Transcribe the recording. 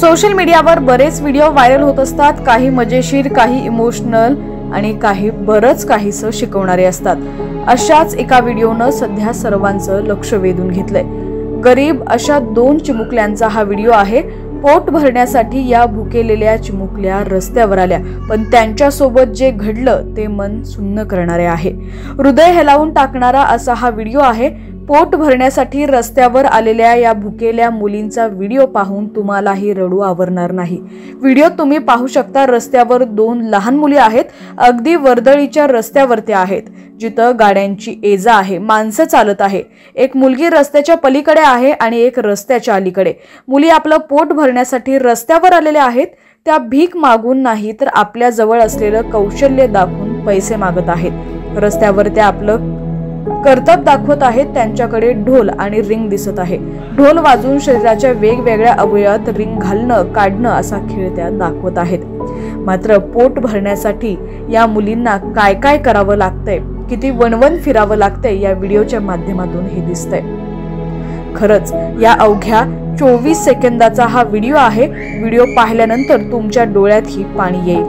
Social मीडियावर बरेच video viral होत असतात. काही मजेशीर काही इमोशनल आणि काही बरंच काहीसं शिकवणारे असतात. अशाच एका व्हिडिओनं सध्या सर्वांचं लक्ष वेधून घेतलंय. गरीब अशा दोन चिमुकल्यांचा हा व्हिडिओ आहे. पोट भरण्यासाठी या भुकेलेल्या चिमुकल्या रस्त्यावर आल्या. पण त्यांच्यासोबत जे घडलं ते मन सुन्न करणारे आहे. हृदय हेलावून टाकणारा असा हा व्हिडिओ आहे. पोट भरण्यासाठी रस्त्यावर आलेल्या या भुकेल्या मुलींचा व्हिडिओ पाहून तुम्हालाही रडू आवरणार नाही. व्हिडिओ तुम्ही पाहू शकता रस्त्यावर दोन लहान मुली आहेत अगदी वर्दळीच्या रस्त्यावर त्या आहेत जिथं गाड्यांची एजा आहे माणसं चालत आहे. एक मुलगी रस्त्याच्या पलीकडे आहे आणि एक रस्त्याच्या अलीकडे. मुली आपलं पोट भरण्यासाठी रस्त्यावर आलेल्या आहेत त्या भीक मागून नाही तर आपल्याजवळ असलेलं कौशल्य दाखवून पैसे मागत आहेत. रस्त्यावर त्या आपलं कर्तब दाखवत आहेत त्यांच्याकडे ढोल आणि रिंग दिसत आहे. ढोल वाजवून शरीराच्या वेगवेगळ्या अवयवात रिंग घालणं काढणं असा खेळ त्या दाखवत आहेत. मात्र पोट भरण्यासाठी या मुलींना काय काय करावं लागतंय किती वणवण फिरावं लागतंय या व्हिडिओच्या माध्यमातून हे दिसतंय. खरंच या अवघ्या चोवीस सेकंदाचा हा व्हिडिओ आहे. व्हिडिओ पाहिल्यानंतर तुमच्या डोळ्यातही पाणी येईल.